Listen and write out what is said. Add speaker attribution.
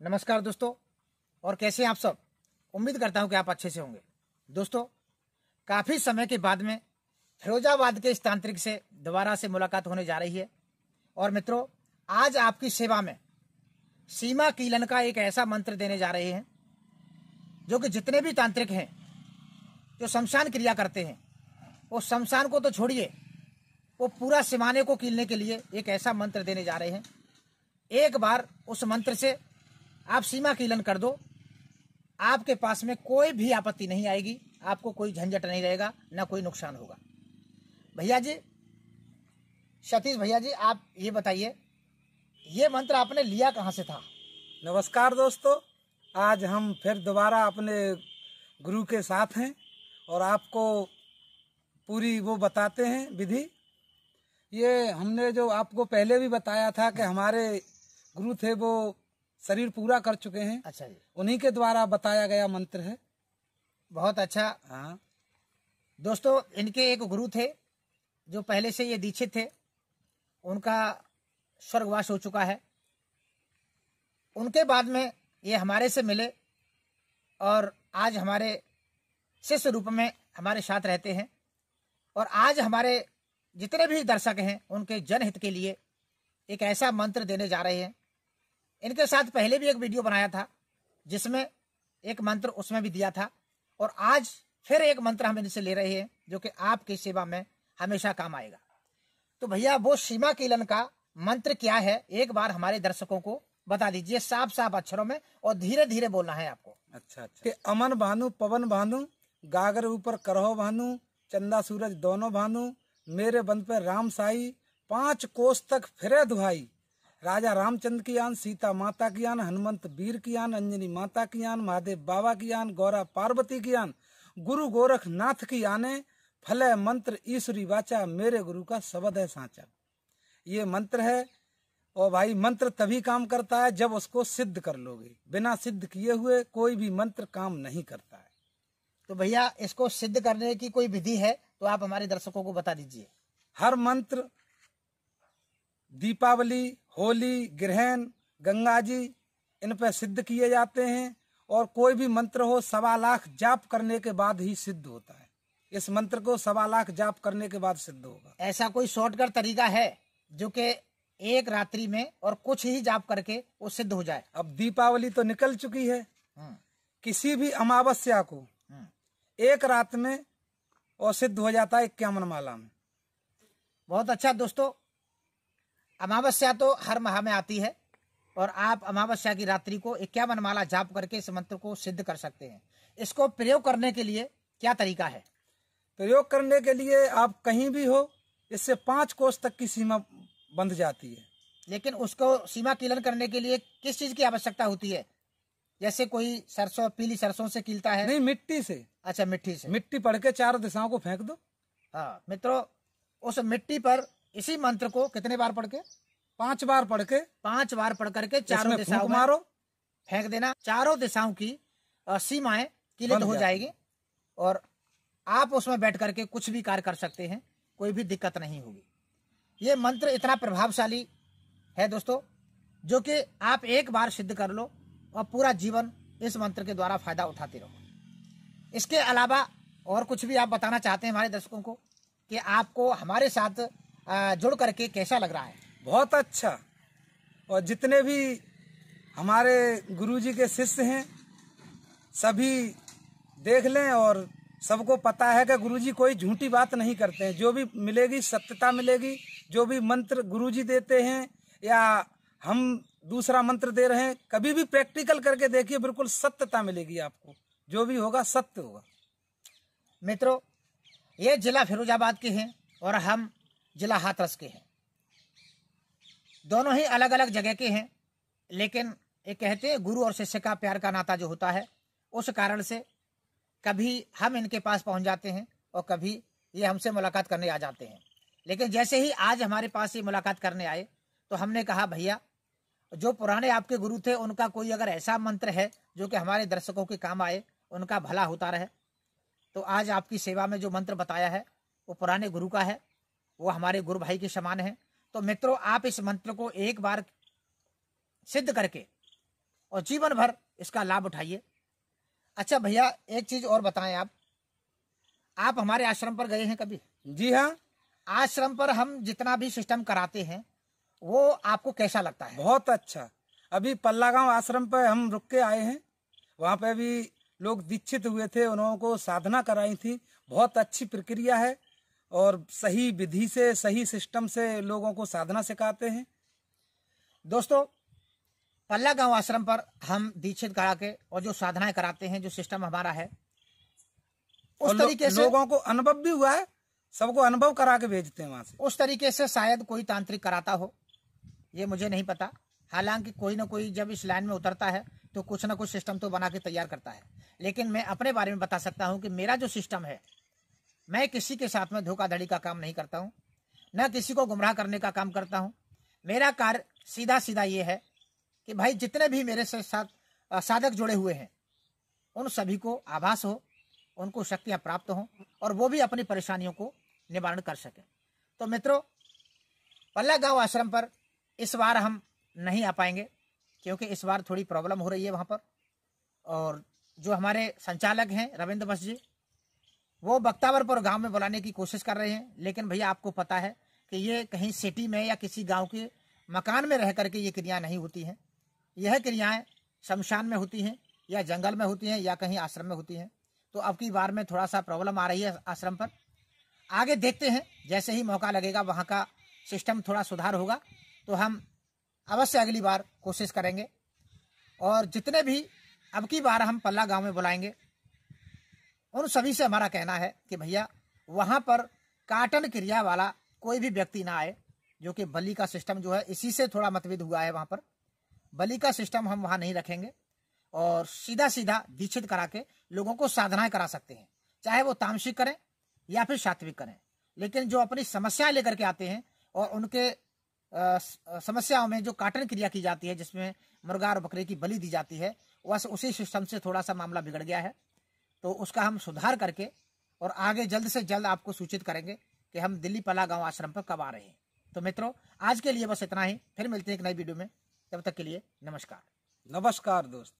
Speaker 1: नमस्कार दोस्तों, और कैसे हैं आप सब? उम्मीद करता हूँ कि आप अच्छे से होंगे। दोस्तों, काफ़ी समय के बाद में फिरोजाबाद के इस तांत्रिक से दोबारा से मुलाकात होने जा रही है। और मित्रों, आज आपकी सेवा में सीमा कीलन का एक ऐसा मंत्र देने जा रहे हैं, जो कि जितने भी तांत्रिक हैं, जो शमशान क्रिया करते हैं, वो शमशान को तो छोड़िए, वो पूरा सिमाने को कीलने के लिए एक ऐसा मंत्र देने जा रहे हैं। एक बार उस मंत्र से आप सीमा कीलन कर दो। आपके पास में कोई भी आपत्ति नहीं आएगी। आपको कोई झंझट नहीं रहेगा, ना कोई नुकसान होगा। भैया जी, सतीश भैया जी, आप ये बताइए, ये मंत्र आपने लिया कहाँ से था?
Speaker 2: नमस्कार दोस्तों, आज हम फिर दोबारा अपने गुरु के साथ हैं और आपको पूरी वो बताते हैं विधि। ये हमने जो आपको पहले भी बताया था कि हमारे गुरु थे वो शरीर पूरा कर चुके हैं।
Speaker 1: अच्छा जी।
Speaker 2: उन्हीं के द्वारा बताया गया मंत्र है।
Speaker 1: बहुत अच्छा।
Speaker 2: हाँ।
Speaker 1: दोस्तों इनके एक गुरु थे जो पहले से ये दीक्षित थे। उनका स्वर्गवास हो चुका है। उनके बाद में ये हमारे से मिले और आज हमारे शिष्य रूप में हमारे साथ रहते हैं। और आज हमारे जितने भी दर्शक हैं उनके जनहित के लिए एक ऐसा मंत्र देने जा रहे हैं। इनके साथ पहले भी एक वीडियो बनाया था जिसमें एक मंत्र उसमें भी दिया था। और आज फिर एक मंत्र हम इनसे ले रहे हैं जो कि आपकी सेवा में हमेशा काम आएगा। तो भैया वो सीमा कीलन का मंत्र क्या है? एक बार हमारे दर्शकों को बता दीजिए साफ़ साफ़ अक्षरों में और धीरे धीरे बोलना है आपको।
Speaker 2: अच्छा अच्छा। कि अमन भानु पवन भानु गागर ऊपर करहो भानु चंदा सूरज दोनों भानु मेरे बंद पे राम साई पाँच कोस तक फिरे दुहाई। राजा रामचंद्र की आन सीता माता की आन हनुमंत वीर की आन अंजनी माता की आन महादेव बाबा की आन गौरा पार्वती की आन गुरु गोरखनाथ की आने फले मंत्र ईश्वरी वाचा मेरे गुरु का शब्द है साचा। ये मंत्र है और भाई मंत्र तभी काम करता है जब उसको सिद्ध कर लोगे। बिना सिद्ध किए हुए कोई भी मंत्र काम नहीं करता है।
Speaker 1: तो भैया इसको सिद्ध करने की कोई विधि है तो आप हमारे दर्शकों को बता दीजिए।
Speaker 2: हर मंत्र दीपावली होली ग्रहण गंगा जी इन पर सिद्ध किए जाते हैं और कोई भी मंत्र हो सवा लाख जाप करने के बाद ही सिद्ध होता है। इस मंत्र को सवा लाख जाप करने के बाद सिद्ध होगा।
Speaker 1: ऐसा कोई शॉर्टकट तरीका है जो कि एक रात्रि में और कुछ ही जाप करके वो सिद्ध हो जाए?
Speaker 2: अब दीपावली तो निकल चुकी है।
Speaker 1: हम्म,
Speaker 2: किसी भी अमावस्या को
Speaker 1: हम्म।
Speaker 2: एक रात में और सिद्ध हो जाता है इक्यावन माला में।
Speaker 1: बहुत अच्छा दोस्तों अमावस्या तो हर माह में आती है और आप अमावस्या की रात्रि को इक्यावन माला जाप करके इस मंत्र को सिद्ध कर सकते हैं। इसको प्रयोग करने के लिए क्या तरीका है?
Speaker 2: प्रयोग करने के लिए आप कहीं भी हो इससे पाँच कोष तक की सीमा बंध जाती है।
Speaker 1: लेकिन उसको सीमा कीलन करने के लिए किस चीज़ की आवश्यकता होती है? जैसे कोई सरसों पीली सरसों से कीलता है।
Speaker 2: नहीं मिट्टी से।
Speaker 1: अच्छा मिट्टी से।
Speaker 2: मिट्टी पड़ के चारों दिशाओं को फेंक दो।
Speaker 1: हाँ मित्रों उस मिट्टी पर इसी मंत्र को कितने बार पढ़ के?
Speaker 2: पाँच बार पढ़ के।
Speaker 1: पाँच बार पढ़ करके चारों दिशाओं
Speaker 2: मारो।
Speaker 1: फेंक देना। चारों दिशाओं की सीमाएँ किलित हो। जाएगी और आप उसमें बैठ करके कुछ भी कार्य कर सकते हैं। कोई भी दिक्कत नहीं होगी। ये मंत्र इतना प्रभावशाली है दोस्तों जो कि आप एक बार सिद्ध कर लो और पूरा जीवन इस मंत्र के द्वारा फ़ायदा उठाते रहो। इसके अलावा और कुछ भी आप बताना चाहते हैं हमारे दर्शकों को कि आपको हमारे साथ जुड़ करके कैसा लग रहा है?
Speaker 2: बहुत अच्छा। और जितने भी हमारे गुरुजी के शिष्य हैं सभी देख लें और सबको पता है कि गुरुजी कोई झूठी बात नहीं करते हैं। जो भी मिलेगी सत्यता मिलेगी। जो भी मंत्र गुरुजी देते हैं या हम दूसरा मंत्र दे रहे हैं कभी भी प्रैक्टिकल करके देखिए बिल्कुल सत्यता मिलेगी आपको। जो भी होगा सत्य होगा।
Speaker 1: मित्रों ये जिला फिरोजाबाद के हैं और हम जिला हाथरस के हैं। दोनों ही अलग अलग जगह के हैं, लेकिन ये कहते हैं गुरु और शिष्य का प्यार का नाता जो होता है, उस कारण से कभी हम इनके पास पहुँच जाते हैं और कभी ये हमसे मुलाकात करने आ जाते हैं। लेकिन जैसे ही आज हमारे पास ये मुलाकात करने आए तो हमने कहा, भैया, जो पुराने आपके गुरु थे, उनका कोई अगर ऐसा मंत्र है जो कि हमारे दर्शकों के काम आए, उनका भला होता रहे? तो आज आपकी सेवा में जो मंत्र बताया है, वो पुराने गुरु का है वो हमारे गुरु भाई के समान है। तो मित्रों आप इस मंत्र को एक बार सिद्ध करके और जीवन भर इसका लाभ उठाइए। अच्छा भैया एक चीज़ और बताएँ आप। आप हमारे आश्रम पर गए हैं कभी?
Speaker 2: जी हाँ।
Speaker 1: आश्रम पर हम जितना भी सिस्टम कराते हैं वो आपको कैसा लगता है?
Speaker 2: बहुत अच्छा। अभी पल्ला गाँव आश्रम पर हम रुक के आए हैं। वहाँ पे भी लोग दीक्षित हुए थे उन्होंने को साधना कराई थी। बहुत अच्छी प्रक्रिया है। और सही विधि से सही सिस्टम से लोगों को साधना सिखाते हैं।
Speaker 1: दोस्तों पल्ला गाँव आश्रम पर हम दीक्षित करा के और जो साधनाएँ कराते हैं जो सिस्टम हमारा है उस तरीके से
Speaker 2: लोगों को अनुभव भी हुआ है सबको अनुभव करा के भेजते हैं वहाँ से।
Speaker 1: उस तरीके से शायद कोई तांत्रिक कराता हो ये मुझे नहीं पता। हालाँकि कोई ना कोई जब इस लाइन में उतरता है तो कुछ ना कुछ सिस्टम तो बना के तैयार करता है। लेकिन मैं अपने बारे में बता सकता हूँ कि मेरा जो सिस्टम है मैं किसी के साथ में धोखाधड़ी का काम नहीं करता हूँ, न किसी को गुमराह करने का काम करता हूँ। मेरा कार्य सीधा सीधा ये है कि भाई, जितने भी मेरे से साथ साधक जुड़े हुए हैं, उन सभी को आभास हो, उनको शक्तियाँ प्राप्त हों और वो भी अपनी परेशानियों को निवारण कर सकें। तो मित्रों, पल्ला गाँव आश्रम पर इस बार हम नहीं आ पाएँगे, क्योंकि इस बार थोड़ी प्रॉब्लम हो रही है वहाँ पर। और जो हमारे संचालक हैं, रविंद्र बस जी वो बख्तावरपुर गाँव में बुलाने की कोशिश कर रहे हैं, लेकिन भैया आपको पता है कि ये कहीं सिटी में या किसी गाँव के मकान में रह करके ये क्रिया नहीं होती हैं। यह क्रियाएँ शमशान में होती हैं, या जंगल में होती हैं, या कहीं आश्रम में होती हैं। तो अब की बार में थोड़ा सा प्रॉब्लम आ रही है आश्रम पर। आगे देखते हैं, जैसे ही मौका लगेगा वहाँ का सिस्टम थोड़ा सुधार होगा तो हम अवश्य अगली बार कोशिश करेंगे। और जितने भी अब की बार हम पल्ला गाँव में बुलाएँगे उन सभी से हमारा कहना है कि भैया, वहाँ पर काटन क्रिया वाला कोई भी व्यक्ति ना आए, जो कि बलि का सिस्टम जो है, इसी से थोड़ा मतभेद हुआ है वहाँ पर। बलि का सिस्टम हम वहाँ नहीं रखेंगे और सीधा सीधा दीक्षित करा के लोगों को साधनाएँ करा सकते हैं। चाहे वो तामसिक करें या फिर सात्विक करें। लेकिन जो अपनी समस्याएँ लेकर के आते हैं और उनके स- समस्याओं में जो काटन क्रिया की जाती है, जिसमें मुर्गा और बकरे की बलि दी जाती है बस उसी सिस्टम से थोड़ा सा मामला बिगड़ गया है। तो उसका हम सुधार करके और आगे जल्द से जल्द आपको सूचित करेंगे कि हम दिल्ली पला गाँव आश्रम पर कब आ रहे हैं। तो मित्रों, आज के लिए बस इतना ही। फिर मिलते हैं एक नई वीडियो में। तब तक के लिए नमस्कार।
Speaker 2: नमस्कार दोस्त।